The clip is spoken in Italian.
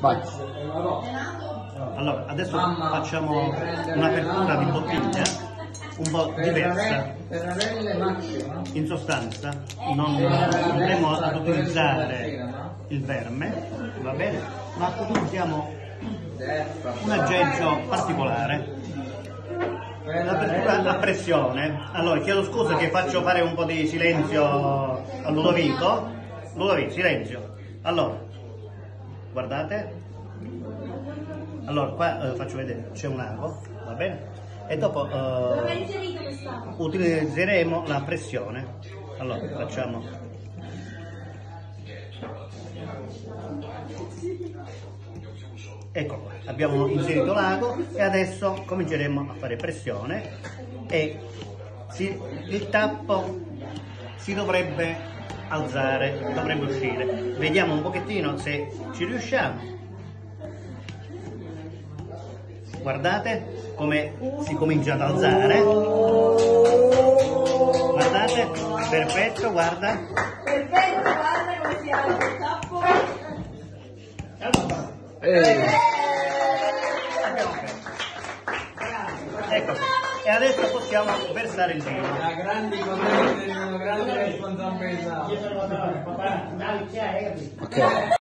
Vai. Allora, adesso facciamo un'apertura di bottiglia un po' diversa. In sostanza non andremo ad utilizzare il verme, va bene? Ma utilizziamo un aggeggio particolare. L'apertura a pressione. Allora, chiedo scusa che faccio fare un po' di silenzio a Ludovico. Ludovico, silenzio. Allora, guardate. Allora, qua eh, faccio vedere, c'è un ago, va bene? E dopo eh, utilizzeremo la pressione. Allora, facciamo Ecco qua, abbiamo inserito l'ago e adesso cominceremo a fare pressione e si- il tappo si dovrebbe alzare, dovrebbe uscire. Vediamo un pochettino se ci riusciamo. Guardate come si comincia ad alzare. Guardate, perfetto, guarda. Perfetto, guarda come si alza il tappo. Eh, Ecco, e adesso possiamo versare il vino. La grande grande responsabilità. ok.